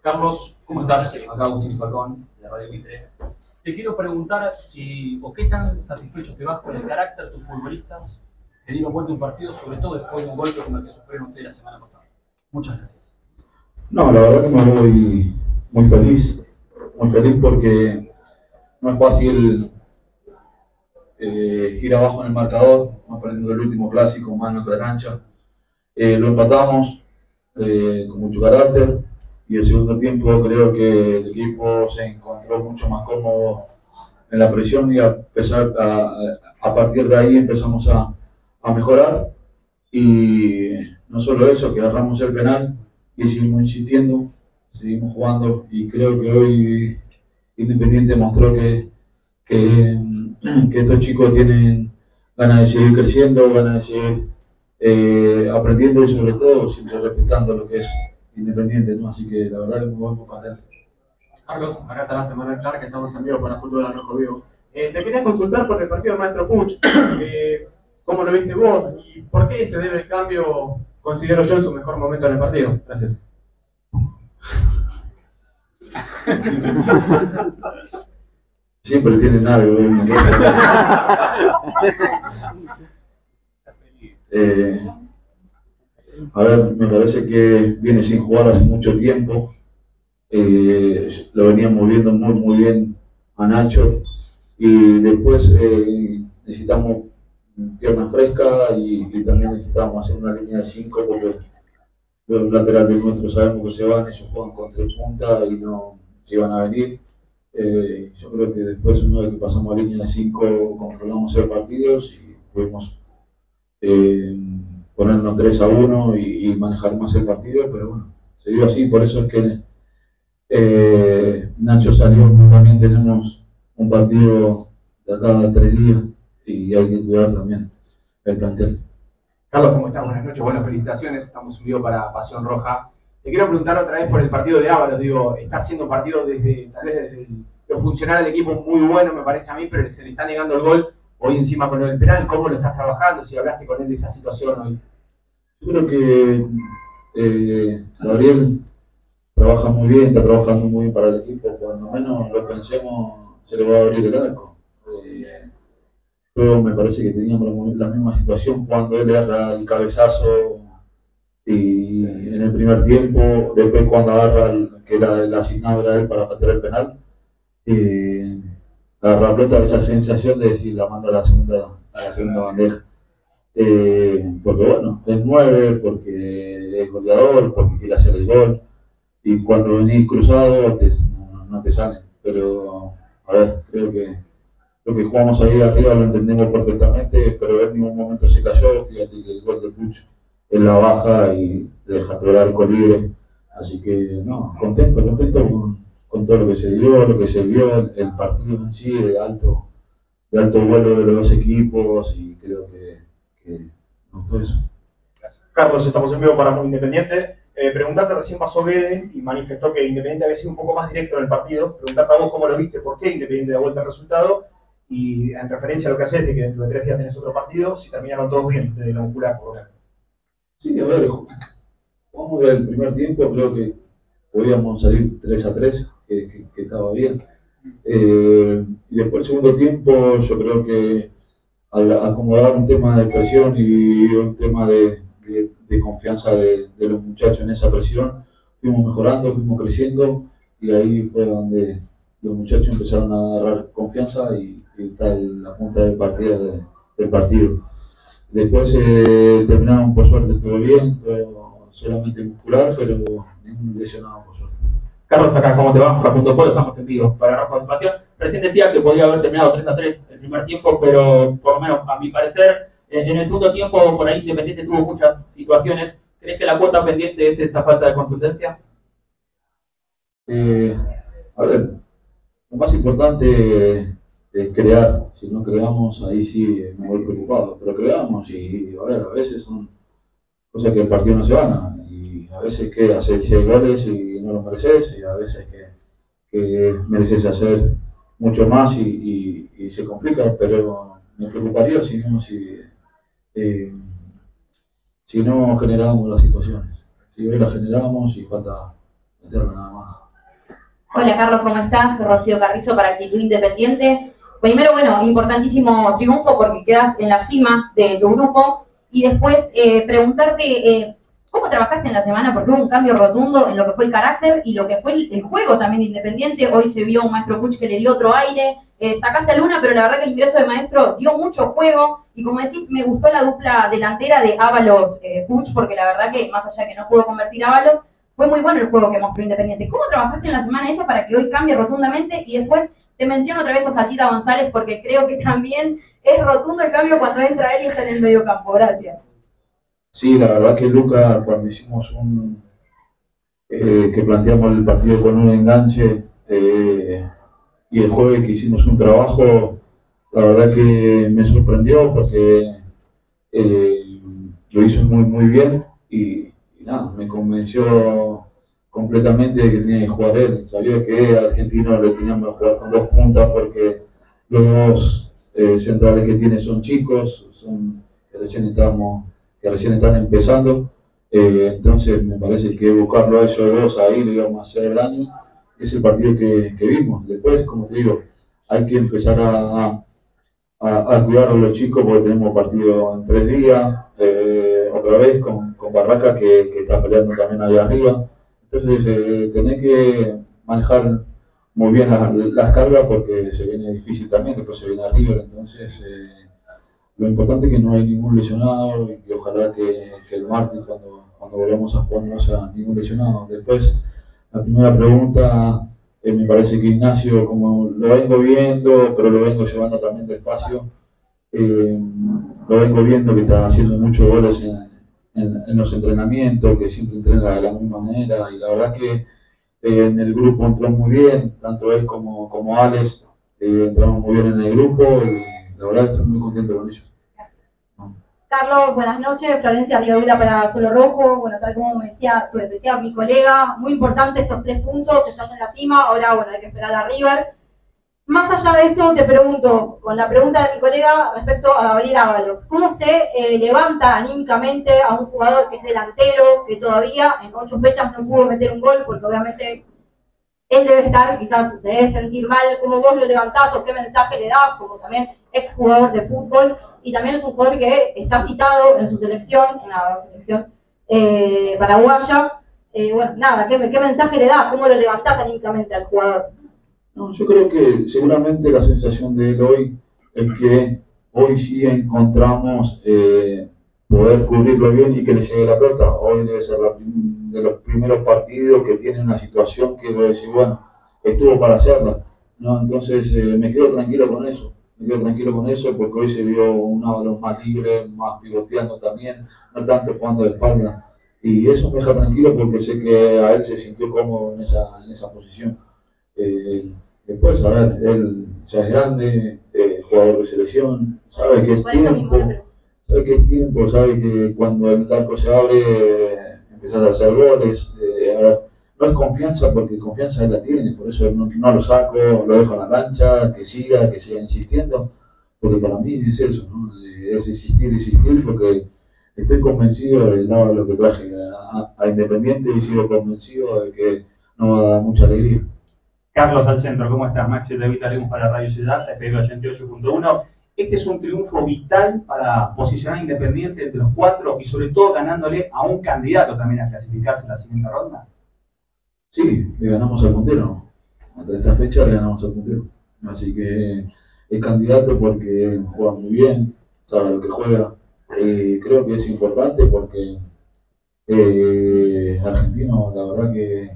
Carlos, ¿cómo estás? Acá Agustín Falcón, de Radio Mitre. Te quiero preguntar si, o qué tan satisfecho te vas con el carácter de tus futbolistas que dieron vuelta un partido, sobre todo después de un golpe como el que sufrieron ustedes la semana pasada. Muchas gracias. No, la verdad que me voy muy feliz, muy feliz porque no es fácil eh, ir abajo en el marcador, más perdiendo el último clásico, más en nuestra cancha. Eh, lo empatamos eh, con mucho carácter. Y el segundo tiempo creo que el equipo se encontró mucho más cómodo en la presión y a, pesar, a, partir de ahí empezamos a, a, mejorar. Y no solo eso, que agarramos el penal y seguimos insistiendo, seguimos jugando. Y creo que hoy Independiente mostró que, que, que estos chicos tienen ganas de seguir creciendo, ganas de seguir eh, aprendiendo y sobre todo siempre respetando lo que es Independiente, ¿no? Así que la verdad es muy, muy contento. Carlos, acá está la semana clara que estamos en vivo para Fútbol Rojo Vivo. Eh, te quería consultar por el partido de Maestro Puch. Eh, ¿Cómo lo viste vos? ¿Y por qué se debe el cambio, considero yo, en su mejor momento en el partido? Gracias. Siempre tienen algo, ¿eh? eh a ver, me parece que viene sin jugar hace mucho tiempo. Eh, lo veníamos viendo muy, muy bien a Nacho. Y después eh, necesitamos pierna fresca y, también necesitamos hacer una línea de 5 porque los laterales nuestros sabemos que se van, ellos juegan con tres puntas y no se van a venir. Eh, yo creo que después, una vez que pasamos a línea de 5, controlamos el partido y pudimos ponernos 3 a 1 y, manejar más el partido, pero bueno, se dio así, por eso es que eh, Nacho salió, también tenemos un partido de acá a tres días y hay que cuidar también el plantel. Carlos, ¿cómo estás? Buenas noches, bueno, felicitaciones, estamos vivo para Pasión Roja. Te quiero preguntar otra vez por el partido de Ábalos, digo, está haciendo partido desde, tal vez desde el, lo funcional del equipo muy bueno, me parece a mí, pero se le está negando el gol hoy encima con el penal, ¿cómo lo estás trabajando? Si hablaste con él de esa situación hoy. Yo creo que eh, Gabriel trabaja muy bien, está trabajando muy bien para el equipo. Cuando menos lo pensemos, se le va a abrir el arco. Eh, me parece que teníamos la misma situación cuando él agarra el cabezazo y en el primer tiempo, después cuando agarra, el, que era el asignado él para patear el penal, eh, agarra pelota esa sensación de decir la manda a la segunda, a la segunda bandeja. Eh, porque bueno, es nueve, porque es goleador, porque quiere hacer el gol, y cuando venís cruzado no, te salen. Pero, a ver, creo que lo que jugamos ahí arriba lo entendemos perfectamente, pero en ningún momento se cayó, fíjate que el gol de Puch es la baja y deja todo el arco libre, así que no, contento, contento con, todo lo que se dio, lo que se vio, el, partido en sí, de alto, de alto vuelo de los dos equipos, y creo que Carlos, estamos en vivo para Muy Independiente. Eh, preguntarte, recién pasó Guede y manifestó que Independiente había sido un poco más directo en el partido. Preguntarte a vos cómo lo viste, por qué Independiente da vuelta el resultado y en referencia a lo que haces de que dentro de tres días tenés otro partido, si terminaron todos bien, desde la muscular, por. Sí, a ver, jugamos el primer tiempo, creo que podíamos salir 3 a 3, que, estaba bien. Eh, y después el segundo tiempo, yo creo que al acomodar un tema de presión y un tema de, confianza de, los muchachos en esa presión, fuimos mejorando, fuimos creciendo y ahí fue donde los muchachos empezaron a agarrar confianza y, está la punta del partido. del partido. Después eh, terminaron por suerte todo bien, solamente muscular, pero ningún lesionado por suerte. Carlos, acá, ¿cómo te va? Facundo Polo, estamos en vivo para Rojo Pasión. Recién decía que podía haber terminado 3 a 3 el primer tiempo, pero por lo menos a mi parecer, en el segundo tiempo por ahí Independiente tuvo muchas situaciones. ¿Crees que la cuota pendiente es esa falta de contundencia? Eh, a ver, lo más importante es crear. Si no creamos, ahí sí me voy preocupado. Pero creamos y, a ver, a veces son cosas que el partido no se gana. A veces que hacer 6 goles y no lo mereces, y a veces que, mereces hacer mucho más y, se complica, pero me preocuparía si no, si, eh, si no generábamos las situaciones. sí, hoy la generamos y falta meterla nada más. Hola Carlos, ¿cómo estás? Rocío Carrizo para Actitud Independiente. Primero, bueno, importantísimo triunfo porque quedas en la cima de tu grupo. Y después eh, preguntarte eh, cómo trabajaste en la semana, porque hubo un cambio rotundo en lo que fue el carácter y lo que fue el, juego también de Independiente. Hoy se vio un maestro Puch que le dio otro aire. Eh, sacaste a Luna, pero la verdad que el ingreso de maestro dio mucho juego. Y como decís, me gustó la dupla delantera de Ábalos Puch, porque la verdad que más allá de que no pudo convertir a Ábalos, fue muy bueno el juego que mostró Independiente. ¿Cómo trabajaste en la semana eso para que hoy cambie rotundamente? Y después te menciono otra vez a Saltita González porque creo que también es rotundo el cambio cuando entra él y está en el medio campo. Gracias. Sí, la verdad que Luca, cuando hicimos un. Eh, que planteamos el partido con un enganche eh, y el jueves que hicimos un trabajo, la verdad que me sorprendió porque eh, lo hizo muy, muy bien y me convenció completamente de que tenía que jugar él. Sabía que Argentino le teníamos que jugar con dos puntas porque los dos eh, centrales que tiene son chicos, son recién estamos, que recién están empezando. Eh, entonces me parece que buscarlo a esos dos ahí le íbamos a hacer daño. Es el partido que, que vimos. Después, como te digo, hay que empezar a, a, cuidar a los chicos porque tenemos partido en tres días, eh, otra vez con, con Barraca que, que, está peleando también allá arriba. Entonces eh, tenés que manejar muy bien las, las, cargas porque se viene difícil también, después se viene arriba, entonces eh, lo importante es que no hay ningún lesionado y ojalá que, el martes cuando, cuando volvamos a jugar no haya ningún lesionado. Después, la primera pregunta eh, me parece que Ignacio, como lo vengo viendo, pero lo vengo llevando también despacio, eh, lo vengo viendo que está haciendo muchos goles en, los entrenamientos, que siempre entrena de la misma manera, y la verdad es que eh, en el grupo entró muy bien, tanto él como, como Alex entramos muy bien en el grupo, y la verdad estoy muy contento con ellos. Carlos, buenas noches. Florencia Ligadula para Solo Rojo. Bueno, tal como me decía, pues, decía mi colega, muy importante estos tres puntos. Estás en la cima, ahora bueno, hay que esperar a River. Más allá de eso, te pregunto, con la pregunta de mi colega respecto a Gabriel Ábalos, ¿cómo se eh, levanta anímicamente a un jugador que es delantero, que todavía en ocho fechas no pudo meter un gol, porque obviamente él debe estar, quizás se debe sentir mal, cómo vos lo levantás o qué mensaje le das, como también exjugador de fútbol, y también es un jugador que está citado en su selección, en la selección eh, paraguaya. Eh, bueno, nada, ¿qué, mensaje le das? ¿Cómo lo levantás anímicamente al jugador? No, yo creo que seguramente la sensación de él hoy es que hoy sí encontramos eh, poder cubrirlo bien y que le llegue la pelota. Hoy debe ser de los primeros partidos que tiene una situación que voy a decir, bueno, estuvo para hacerla. ¿no? Entonces me quedo tranquilo con eso me quedo tranquilo con eso porque hoy se vio un los más libre, más pivoteando también, no tanto jugando de espalda. Y eso me deja tranquilo porque sé que a él se sintió cómodo en esa, en esa posición. Eh, después, a ver, él ya es grande, eh, jugador de selección, sabe que es tiempo, sabe que es tiempo, sabe que cuando el arco se abre eh, empezás a hacer goles. Eh, no es confianza porque confianza él la tiene, por eso no, lo saco, lo dejo en la cancha, que siga, que siga insistiendo, porque para mí es eso, ¿no? es insistir, insistir, porque estoy convencido de lo que traje a, Independiente y sigo convencido de que no va a dar mucha alegría. Carlos al centro, ¿cómo estás? Maxi de Vitalemos para Radio Ciudad, FM 88.1. Este es un triunfo vital para posicionar Independiente entre los cuatro y sobre todo ganándole a un candidato también a clasificarse en la siguiente ronda. Sí, le ganamos al puntero. Hasta esta fecha le ganamos al puntero. Así que es candidato porque juega muy bien, sabe lo que juega. Eh, creo que es importante porque eh, Argentino, la verdad que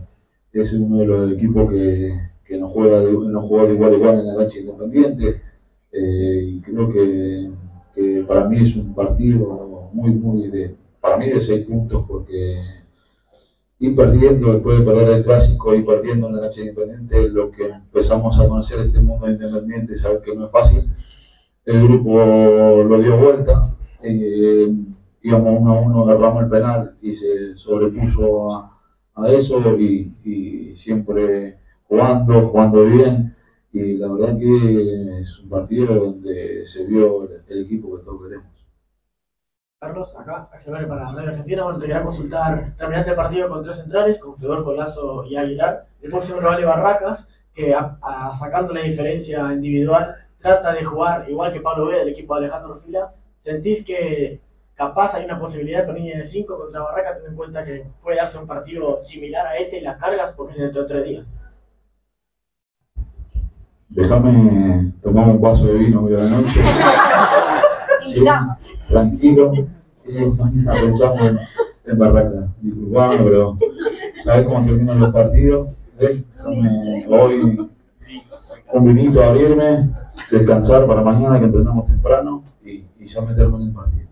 es uno de los equipos que, que no, juega de, no juega de igual a igual en la cancha independiente. Eh, y creo que, para mí es un partido muy, muy de, para mí de seis puntos porque ir perdiendo, después de perder el clásico, y perdiendo en la cancha independiente, lo que empezamos a conocer este mundo independiente, saber que no es fácil. El grupo lo dio vuelta, eh, íbamos uno a uno, agarramos el penal y se sobrepuso a, eso y, siempre jugando, jugando bien. Y la verdad que es un partido donde se vio el, equipo que todos queremos. Carlos, acá, Axel para Radio Argentina. Bueno, te quería consultar, terminaste el partido con tres centrales, con Fedor, Colazo y Aguilar. El próximo rival Barracas, que sacando la diferencia individual, trata de jugar igual que Pablo B del equipo de Alejandro Fila. ¿Sentís que capaz hay una posibilidad con línea de 5 contra Barracas, teniendo en cuenta que puede darse un partido similar a este y las cargas porque es dentro de tres días? Déjame tomar un vaso de vino hoy a la noche. tranquilo. mañana pensamos en, en Barraca. Disculpame, pero ¿sabes cómo terminan los partidos? Déjame hoy un vinito a abrirme, descansar para mañana que entrenamos temprano y, y ya meterme en el partido.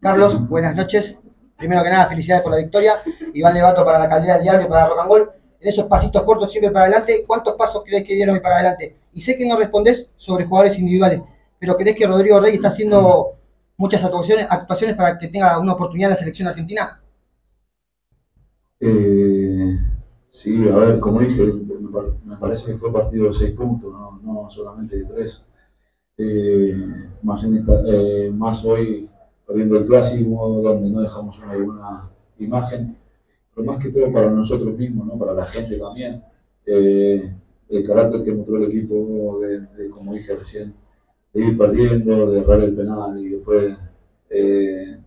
Carlos, buenas noches. Primero que nada, felicidades por la victoria. Iván Levato para la calidad del diablo y para Rock and Roll en esos pasitos cortos siempre para adelante, ¿cuántos pasos crees que dieron para adelante? Y sé que no respondés sobre jugadores individuales, pero ¿crees que Rodrigo Rey está haciendo muchas actuaciones, para que tenga una oportunidad en la selección argentina? Eh, sí, a ver, como dije, me parece que fue partido de seis puntos, no, solamente de tres. Eh, más, eh, más hoy, perdiendo el clásico, donde no dejamos una imagen pero más que todo para nosotros mismos, ¿no? para la gente también. Eh, el carácter que mostró el equipo, de, como dije recién, de ir perdiendo, de errar el penal y después eh,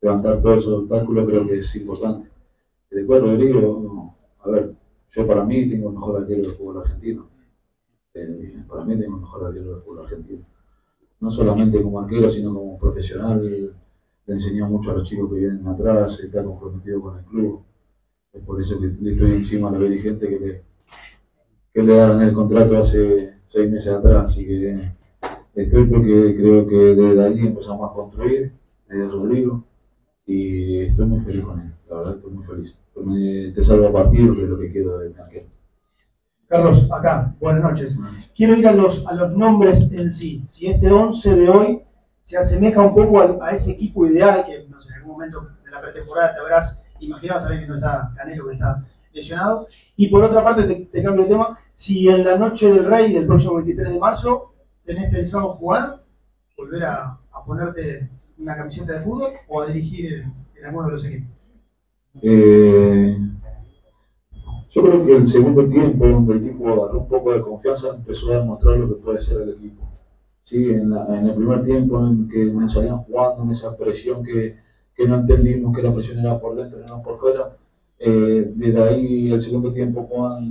levantar todos esos obstáculos, creo que es importante. Y después, Rodrigo, a ver, yo para mí tengo el mejor arquero del fútbol argentino. Eh, para mí tengo el mejor arquero del fútbol argentino. No solamente como arquero, sino como profesional. Le enseñó mucho a los chicos que vienen atrás, está comprometido con el club. Es por eso que le estoy encima a los dirigentes que le, que daban el contrato hace seis meses atrás. Así que estoy porque creo que desde ahí empezamos a construir, desde Rodrigo, y estoy muy feliz con él. La verdad, estoy muy feliz. te salvo a partir, que lo que quiero de mi arquero. Carlos, acá, buenas noches. Quiero ir a los, a los nombres en sí. Si este 11 de hoy se asemeja un poco a, a ese equipo ideal que no sé, en algún momento de la pretemporada te habrás imaginado también que no está Canelo, que está lesionado. Y por otra parte, te, cambio de tema, si en la noche del Rey del próximo 23 de marzo tenés pensado jugar, volver a, ponerte una camiseta de fútbol o a dirigir el, alguno de los equipos. Eh, yo creo que el segundo tiempo, donde el equipo agarró un poco de confianza, empezó a demostrar lo que puede ser el equipo. Sí, en, en el primer tiempo en que me salían jugando, en esa presión que, que no entendimos que la presión era por dentro y no por fuera. Eh, desde ahí, el segundo tiempo, cuando,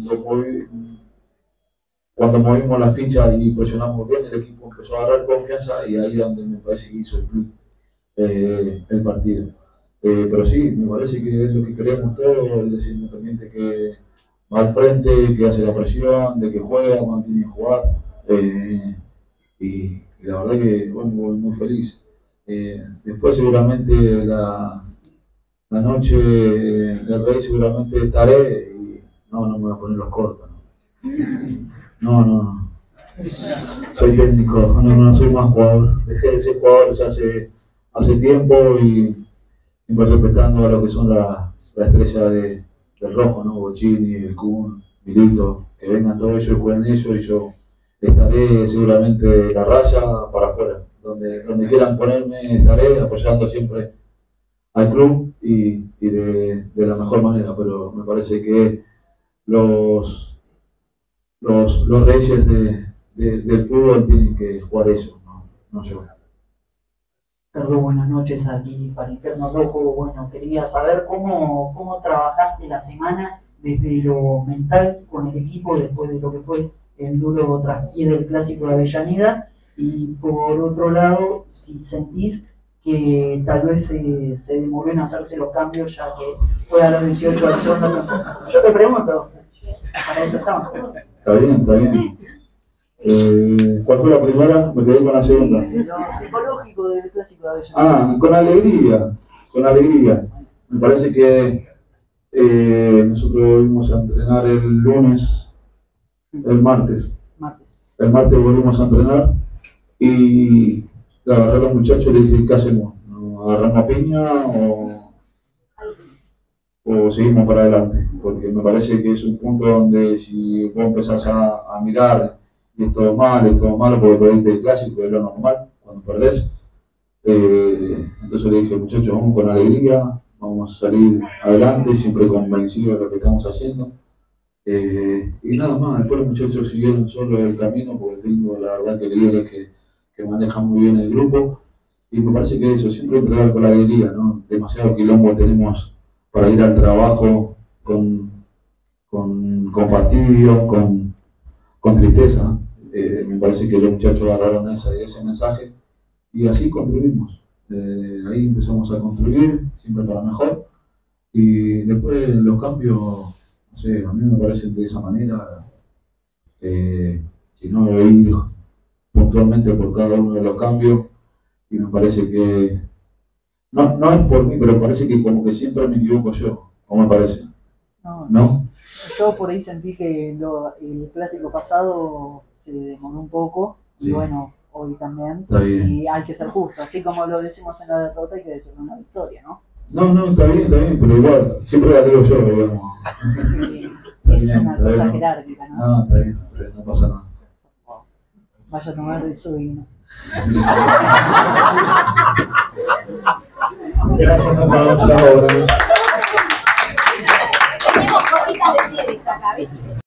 movimos la ficha y presionamos bien, el equipo empezó a agarrar confianza y ahí es donde me parece que hizo el club eh, el partido. Eh, pero sí, me parece que es lo que queremos todos, el decir independiente que va al frente, que hace la presión, de que juega cuando tiene que jugar. Y, la verdad que bueno, muy feliz. Eh, después seguramente la, la noche del rey seguramente estaré y no, no me voy a poner los cortos. No, no, no. Soy técnico, no, no soy más jugador. Dejé de ser jugador ya hace, hace tiempo y siempre respetando a lo que son las la estrellas de, del rojo, ¿no? Bochini, el Kun, Milito, que vengan todos ellos y jueguen ellos y yo estaré seguramente la raya para afuera donde, donde quieran ponerme estaré apoyando siempre al club y, y de, la mejor manera, pero me parece que los, los, los reyes de, del fútbol tienen que jugar eso, no, no yo. Perdón, buenas noches aquí para Interno Rojo. Bueno, quería saber cómo, cómo trabajaste la semana desde lo mental con el equipo después de lo que fue el duro traspié del clásico de Avellaneda y por otro lado, si sentís que tal vez se, se demoró en hacerse los cambios ya que fue a los 18 de Yo te pregunto, para eso estamos. Está bien, está bien. Eh, ¿Cuál fue la primera? Me quedé con la segunda. Lo psicológico del clásico de Avellaneda. Ah, con alegría, con alegría. Me parece que eh, nosotros volvimos a entrenar el lunes, el martes. El martes volvimos a entrenar y le agarré a los muchachos le dije, ¿qué hacemos? ¿Agarramos piña o, o seguimos para adelante? Porque me parece que es un punto donde si vos empezás a, a mirar y es todo mal, es todo malo porque perdiste el clásico, es lo normal cuando perdés. Eh, entonces le dije, muchachos, vamos con alegría, vamos a salir adelante, siempre convencidos de lo que estamos haciendo. Eh, y nada más, después los muchachos siguieron solo el camino, porque tengo la verdad que líderes que, que manejan muy bien el grupo. Y me parece que eso, siempre entregar con la alegría, ¿no? Demasiado quilombo tenemos para ir al trabajo con, con, con fastidio, con, con tristeza. Eh, me parece que los muchachos agarraron ese, ese mensaje y así construimos. Eh, ahí empezamos a construir, siempre para mejor. Y después los cambios, no sé, a mí me parecen de esa manera. Eh, si no, ir puntualmente por cada uno de los cambios. Y me parece que, no, no es por mí, pero parece que como que siempre me equivoco yo, ¿o me parece? No, ¿No? Yo por ahí sentí que lo- el clásico pasado se demoró un poco y bueno, hoy también. Y hay que ser justo, así como lo decimos en la derrota, hay que decir una victoria, ¿no? No, no, está bien, está bien, pero igual, siempre la digo yo, digamos. Sí, es bien, una cosa jerárquica, ¿no? No, está bien, no pasa nada. Vaya a tomar de su vino. Gracias a todos. Tenemos cositas de tienes acá, ¿viste?